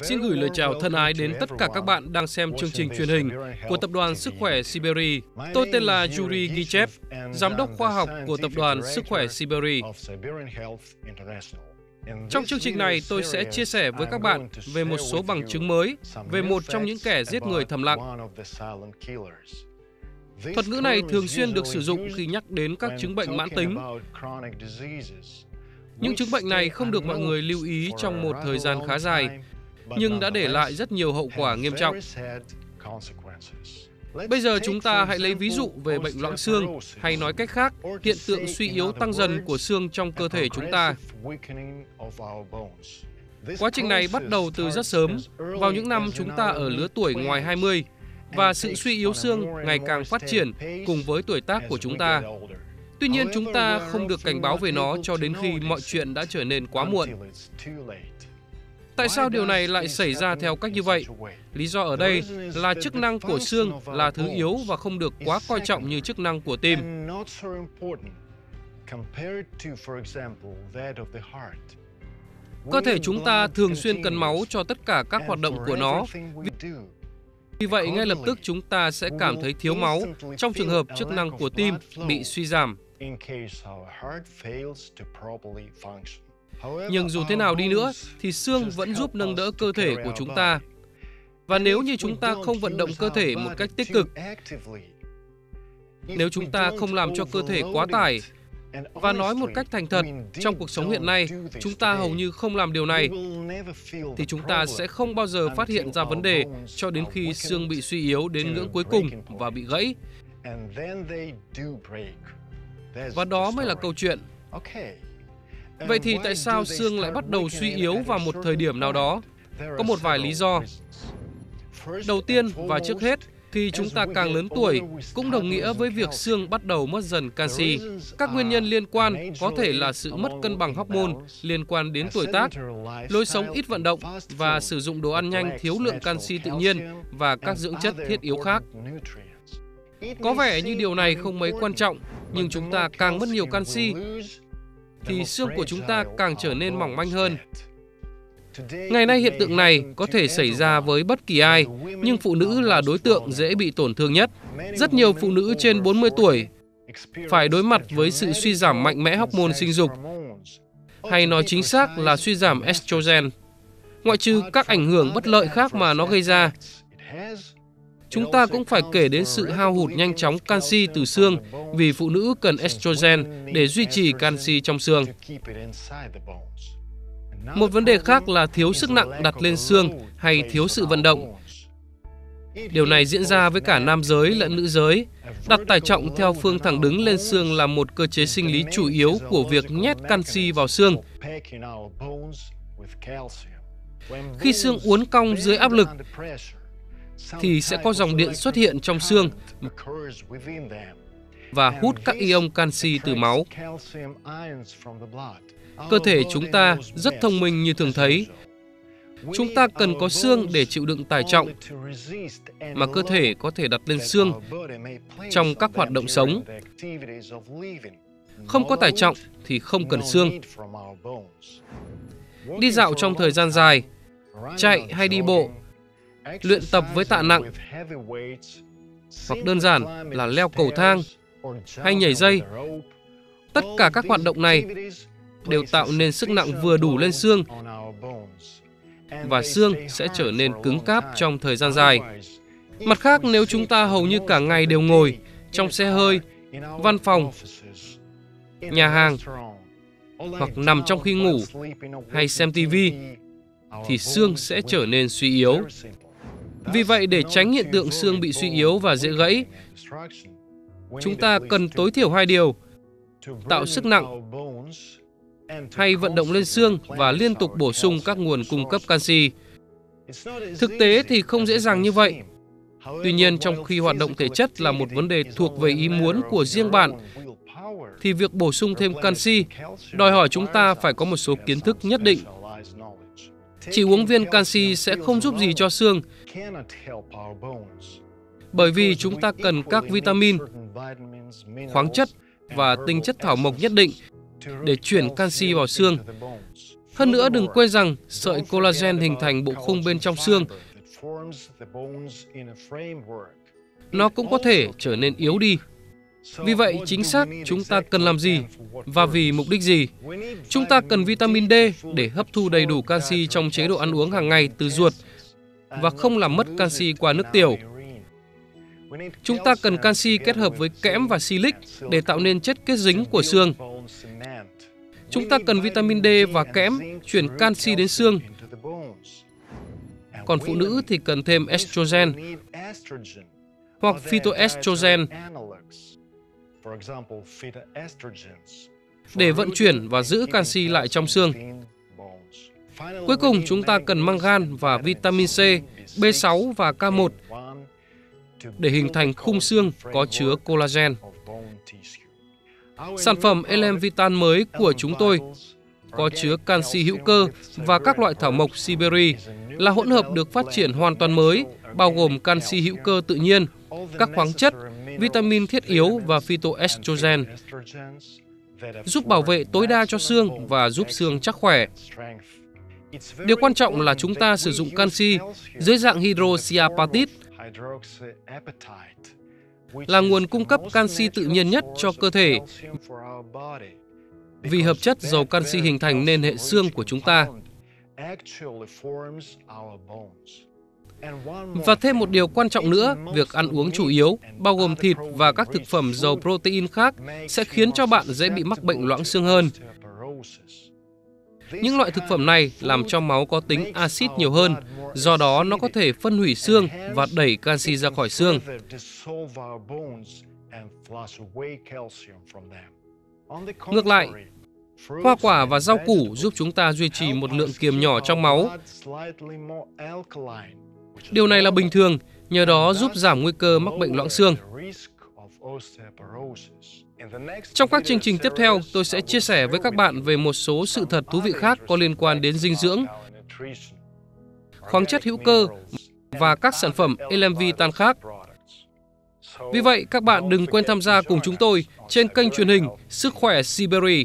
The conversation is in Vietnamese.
Xin gửi lời chào thân ái đến tất cả các bạn đang xem chương trình truyền hình của Tập đoàn Sức khỏe Siberia. Tôi tên là Yuri Gichev, Giám đốc khoa học của Tập đoàn Sức khỏe Siberia. Trong chương trình này, tôi sẽ chia sẻ với các bạn về một số bằng chứng mới về một trong những kẻ giết người thầm lặng. Thuật ngữ này thường xuyên được sử dụng khi nhắc đến các chứng bệnh mãn tính. Những chứng bệnh này không được mọi người lưu ý trong một thời gian khá dài, nhưng đã để lại rất nhiều hậu quả nghiêm trọng. Bây giờ chúng ta hãy lấy ví dụ về bệnh loãng xương, hay nói cách khác, hiện tượng suy yếu tăng dần của xương trong cơ thể chúng ta. Quá trình này bắt đầu từ rất sớm, vào những năm chúng ta ở lứa tuổi ngoài 20, và sự suy yếu xương ngày càng phát triển cùng với tuổi tác của chúng ta. Tuy nhiên chúng ta không được cảnh báo về nó cho đến khi mọi chuyện đã trở nên quá muộn. Tại sao điều này lại xảy ra theo cách như vậy? Lý do ở đây là chức năng của xương là thứ yếu và không được quá coi trọng như chức năng của tim. Cơ thể chúng ta thường xuyên cần máu cho tất cả các hoạt động của nó. Vì vậy, ngay lập tức chúng ta sẽ cảm thấy thiếu máu trong trường hợp chức năng của tim bị suy giảm. Nhưng dù thế nào đi nữa, thì xương vẫn giúp nâng đỡ cơ thể của chúng ta. Và nếu như chúng ta không vận động cơ thể một cách tích cực, nếu chúng ta không làm cho cơ thể quá tải, và nói một cách thành thật, trong cuộc sống hiện nay, chúng ta hầu như không làm điều này, thì chúng ta sẽ không bao giờ phát hiện ra vấn đề cho đến khi xương bị suy yếu đến ngưỡng cuối cùng và bị gãy. Và đó mới là câu chuyện. Vậy thì tại sao xương lại bắt đầu suy yếu vào một thời điểm nào đó? Có một vài lý do. Đầu tiên và trước hết, thì chúng ta càng lớn tuổi cũng đồng nghĩa với việc xương bắt đầu mất dần canxi. Các nguyên nhân liên quan có thể là sự mất cân bằng hormone liên quan đến tuổi tác, lối sống ít vận động và sử dụng đồ ăn nhanh thiếu lượng canxi tự nhiên và các dưỡng chất thiết yếu khác. Có vẻ như điều này không mấy quan trọng, nhưng chúng ta càng mất nhiều canxi thì xương của chúng ta càng trở nên mỏng manh hơn. Ngày nay hiện tượng này có thể xảy ra với bất kỳ ai, nhưng phụ nữ là đối tượng dễ bị tổn thương nhất. Rất nhiều phụ nữ trên 40 tuổi phải đối mặt với sự suy giảm mạnh mẽ hormone sinh dục, hay nói chính xác là suy giảm estrogen. Ngoại trừ các ảnh hưởng bất lợi khác mà nó gây ra, chúng ta cũng phải kể đến sự hao hụt nhanh chóng canxi từ xương vì phụ nữ cần estrogen để duy trì canxi trong xương. Một vấn đề khác là thiếu sức nặng đặt lên xương hay thiếu sự vận động. Điều này diễn ra với cả nam giới lẫn nữ giới. Đặt tải trọng theo phương thẳng đứng lên xương là một cơ chế sinh lý chủ yếu của việc nhét canxi vào xương. Khi xương uốn cong dưới áp lực, thì sẽ có dòng điện xuất hiện trong xương và hút các ion canxi từ máu. Cơ thể chúng ta rất thông minh như thường thấy. Chúng ta cần có xương để chịu đựng tải trọng mà cơ thể có thể đặt lên xương trong các hoạt động sống. Không có tải trọng thì không cần xương. Đi dạo trong thời gian dài, chạy hay đi bộ, luyện tập với tạ nặng hoặc đơn giản là leo cầu thang hay nhảy dây. Tất cả các hoạt động này đều tạo nên sức nặng vừa đủ lên xương và xương sẽ trở nên cứng cáp trong thời gian dài. Mặt khác, nếu chúng ta hầu như cả ngày đều ngồi trong xe hơi, văn phòng, nhà hàng hoặc nằm trong khi ngủ hay xem tivi thì xương sẽ trở nên suy yếu. Vì vậy để tránh hiện tượng xương bị suy yếu và dễ gãy, chúng ta cần tối thiểu hai điều: tạo sức nặng hay vận động lên xương và liên tục bổ sung các nguồn cung cấp canxi. Thực tế thì không dễ dàng như vậy. Tuy nhiên, trong khi hoạt động thể chất là một vấn đề thuộc về ý muốn của riêng bạn, thì việc bổ sung thêm canxi đòi hỏi chúng ta phải có một số kiến thức nhất định. Chỉ uống viên canxi sẽ không giúp gì cho xương, bởi vì chúng ta cần các vitamin, khoáng chất và tinh chất thảo mộc nhất định để chuyển canxi vào xương. Hơn nữa đừng quên rằng sợi collagen hình thành bộ khung bên trong xương. Nó cũng có thể trở nên yếu đi. Vì vậy, chính xác chúng ta cần làm gì và vì mục đích gì? Chúng ta cần vitamin D để hấp thu đầy đủ canxi trong chế độ ăn uống hàng ngày từ ruột và không làm mất canxi qua nước tiểu. Chúng ta cần canxi kết hợp với kẽm và silic để tạo nên chất kết dính của xương. Chúng ta cần vitamin D và kẽm chuyển canxi đến xương. Còn phụ nữ thì cần thêm estrogen hoặc phytoestrogen để vận chuyển và giữ canxi lại trong xương. Cuối cùng, chúng ta cần mangan và vitamin C, B6 và K1 để hình thành khung xương có chứa collagen. Sản phẩm Elem Vitan mới của chúng tôi có chứa canxi hữu cơ và các loại thảo mộc Siberia là hỗn hợp được phát triển hoàn toàn mới, bao gồm canxi hữu cơ tự nhiên, các khoáng chất, vitamin thiết yếu và phytoestrogen, giúp bảo vệ tối đa cho xương và giúp xương chắc khỏe. Điều quan trọng là chúng ta sử dụng canxi dưới dạng hydroxyapatit là nguồn cung cấp canxi tự nhiên nhất cho cơ thể vì hợp chất dầu canxi hình thành nên hệ xương của chúng ta. Và thêm một điều quan trọng nữa, việc ăn uống chủ yếu, bao gồm thịt và các thực phẩm giàu protein khác, sẽ khiến cho bạn dễ bị mắc bệnh loãng xương hơn. Những loại thực phẩm này làm cho máu có tính axit nhiều hơn, do đó nó có thể phân hủy xương và đẩy canxi ra khỏi xương. Ngược lại, hoa quả và rau củ giúp chúng ta duy trì một lượng kiềm nhỏ trong máu. Điều này là bình thường, nhờ đó giúp giảm nguy cơ mắc bệnh loãng xương. Trong các chương trình tiếp theo, tôi sẽ chia sẻ với các bạn về một số sự thật thú vị khác có liên quan đến dinh dưỡng, khoáng chất hữu cơ và các sản phẩm LMV tan khác. Vì vậy, các bạn đừng quên tham gia cùng chúng tôi trên kênh truyền hình Sức khỏe Siberia.